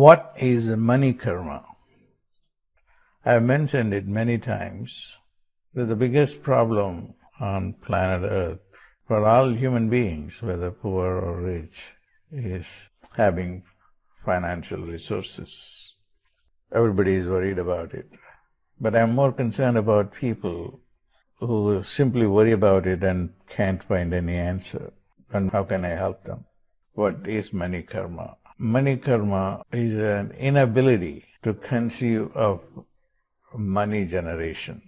What is money karma? I have mentioned it many times that the biggest problem on planet Earth for all human beings, whether poor or rich, is having financial resources. Everybody is worried about it. But I'm more concerned about people who simply worry about it and can't find any answer. And how can I help them? What is money karma? Money karma is an inability to conceive of money generation.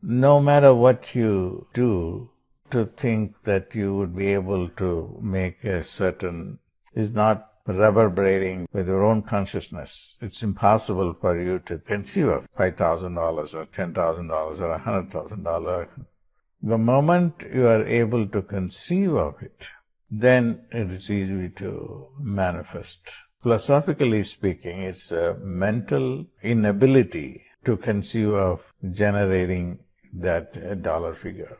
No matter what you do, to think that you would be able to make a certain is not reverberating with your own consciousness. It's impossible for you to conceive of $5,000 or $10,000 or $100,000. The moment you are able to conceive of it, then it is easy to manifest. Philosophically speaking, it's a mental inability to conceive of generating that dollar figure.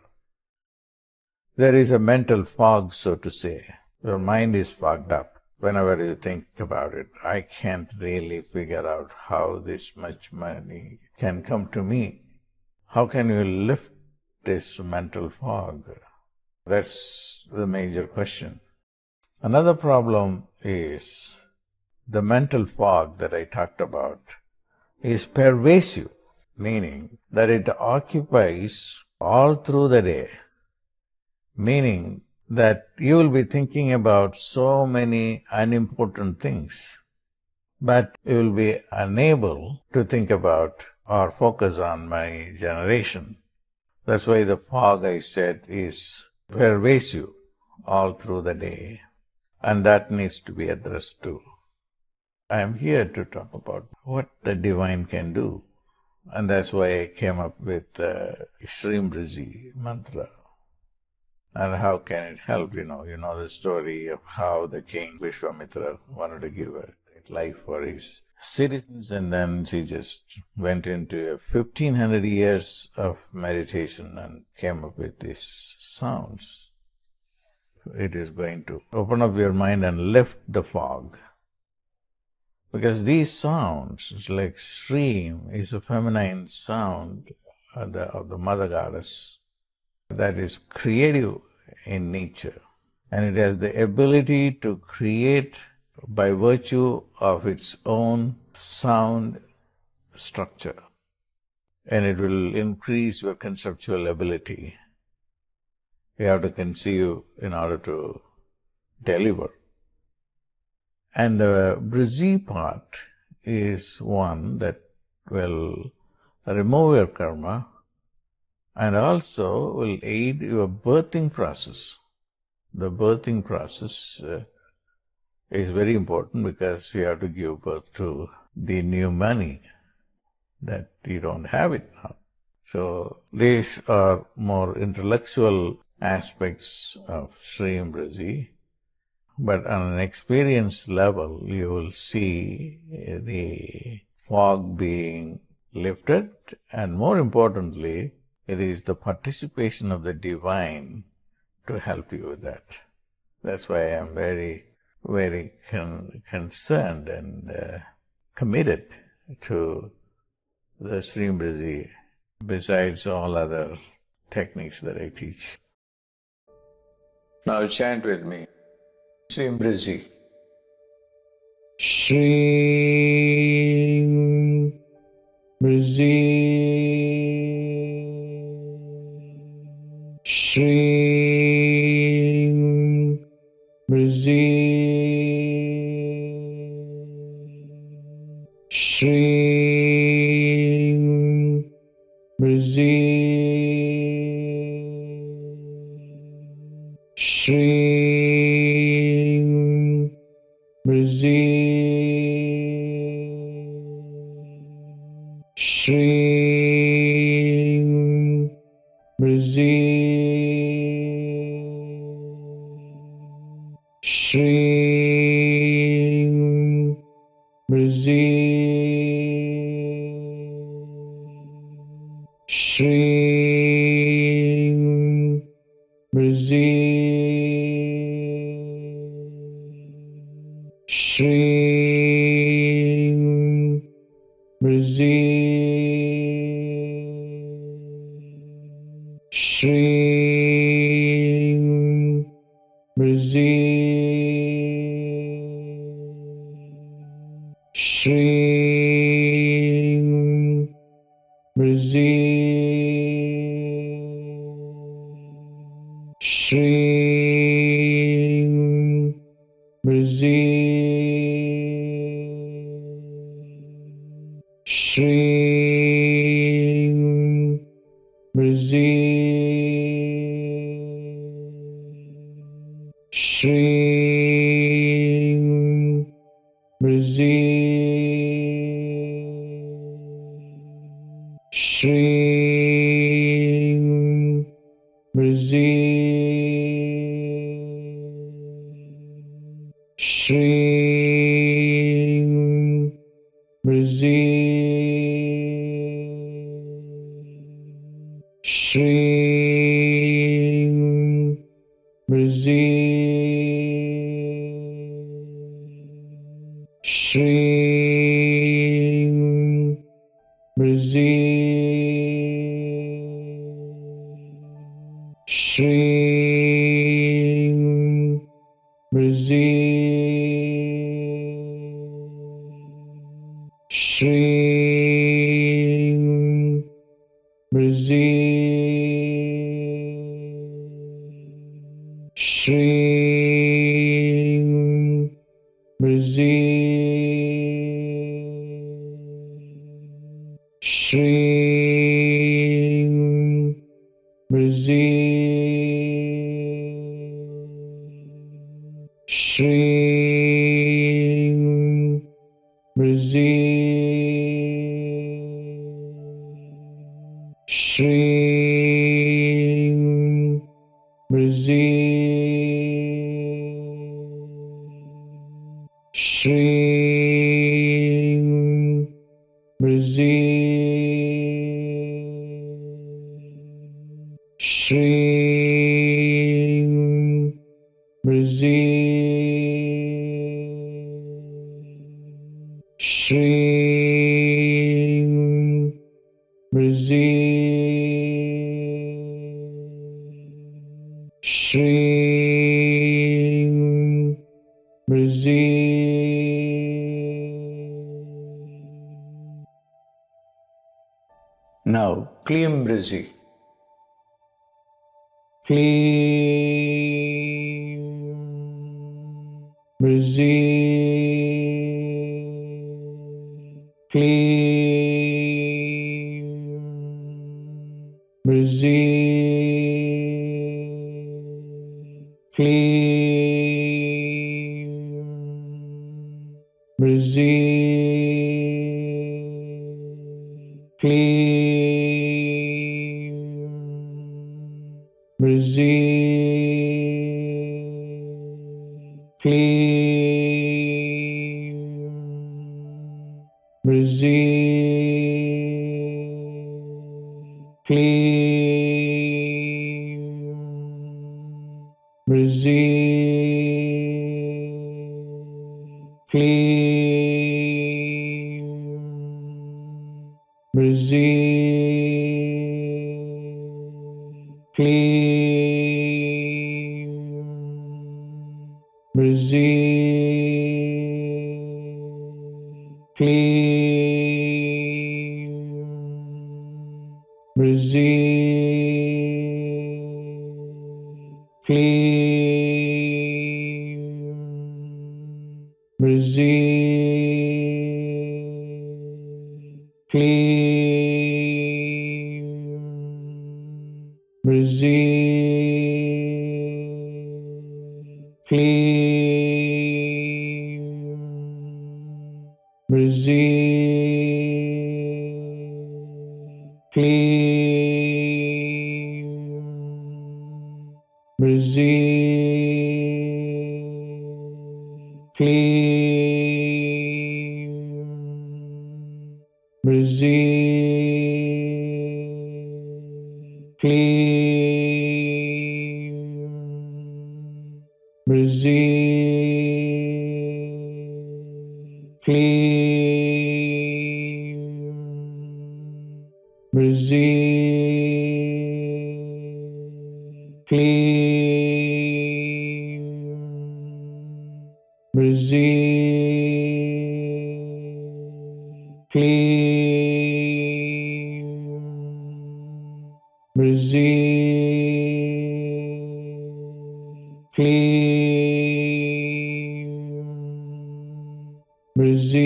There is a mental fog, so to say. Your mind is fogged up whenever you think about it, I can't really figure out how this much money can come to me. How can you lift this mental fog? That's the major question. Another problem is the mental fog that I talked about is pervasive, meaning that it occupies all through the day, meaning that you will be thinking about so many unimportant things, but you will be unable to think about or focus on my generation. That's why the fog I said is pervasive all through the day, and that needs to be addressed too. I am here to talk about what the divine can do, and that's why I came up with the Shreem Brzee mantra. And how can it help? You know, you know the story of how the king Vishwamitra wanted to give a life for his citizens, and then he just went into a 1500 years of meditation and came up with these sounds. It is going to open up your mind and lift the fog. Because these sounds, like Shreem, is a feminine sound of the, of the mother goddess that is creative in nature. And it has the ability to create by virtue of its own sound structure. And it will increase your conceptual ability. You have to conceive in order to deliver. And the Brzee part is one that will remove your karma and also will aid your birthing process. The birthing process uh, is very important because you have to give birth to the new money that you don't have it now. So these are more intellectual aspects of Shreem Brzee, but on an experience level, you will see the fog being lifted, and more importantly, it is the participation of the divine to help you with that. That's why I'm very, very con- concerned and uh, committed to the Shreem Brzee besides all other techniques that I teach. Now chant with me. Shrimbriji. Shreem Shreem Brzee Shreem Shreem Brzee Shreem Brzee Shreem Shri Brzee. Shri Brzee. Shri Brzee. Shri Shri Brzee. Shri Brzee. Shri Brzee. Shri Shri Brzee Shri Brzee Shri Brzee Shri Brzee Brzee. Shri. Brzee Shri Sri Brazil. Sri Brazil Now claim Brazil. Claim Brazil. Kleem. Brzee. Kleem. Brzee. Kleem. Receive. Brzee, Kleem. Brzee, Kleem. Brzee, Kleem. Brzee. Kleem. Brzee. Kleem. Brzee. Kleem. Brzee. Kleem. Brzee. Kleem Brzee. Brzee, Kleem, Brazil, Kleem, Brzee, Kleem, Brzee,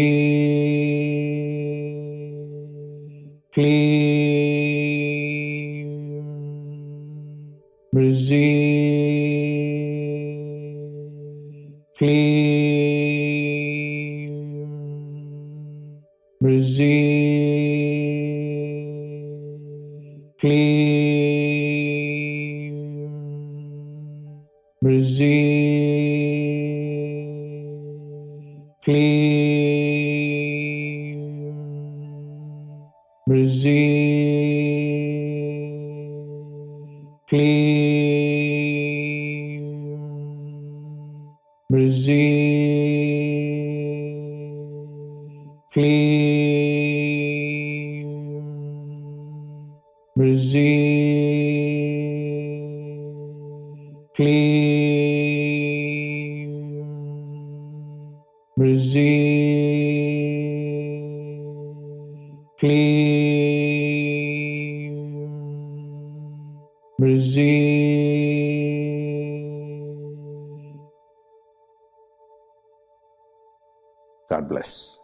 Kleem, Brzee, Kleem, Brzee, Kleem, Brzee, Kleem, Brzee, Kleem, Brzee, Kleem, God bless.